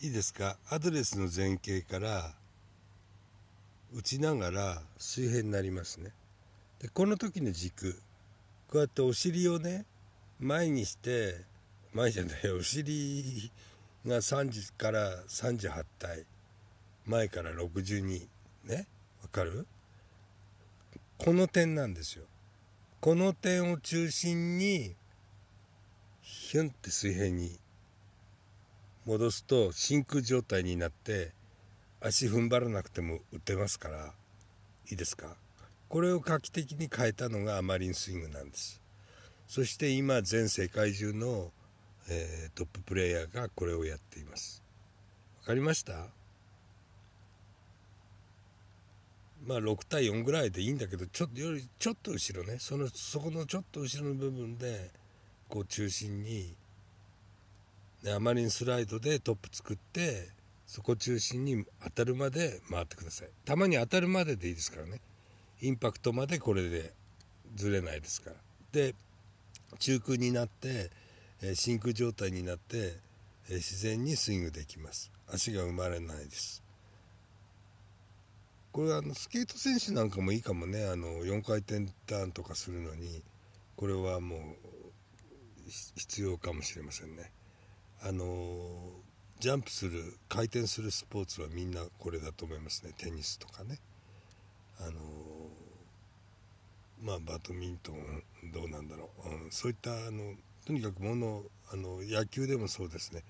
いいですか？アドレスの前傾から打ちながら水平になりますね。でこの時の軸。こうやってお尻をね前にして前じゃないお尻が30から38体前から62ねわかる？この点なんですよ。この点を中心にヒュンって水平に戻すと真空状態になって足踏ん張らなくても打てますからいいですか？これを画期的に変えたのがアマリンスイングなんです。そして今全世界中の、えー、トッププレーヤーがこれをやっています。わかりました？まあ6対4ぐらいでいいんだけどちょっとよりちょっと後ろね。そのそこのちょっと後ろの部分でこう中心にであまりにスライドでトップ作ってそこ中心に当たるまで回ってください。たまに当たるまででいいですからね。インパクトまでこれでずれないですから。で中空になって、真空状態になって、自然にスイングできます。足が生まれないです。これはあのスケート選手なんかもいいかもね。あの4回転ターンとかするのにこれはもう必要かもしれませんね。あのジャンプする回転するスポーツはみんなこれだと思いますね。テニスとかね。あのまあバドミントンどうなんだろう、うん、そういったあのとにかくものあの野球でもそうですね。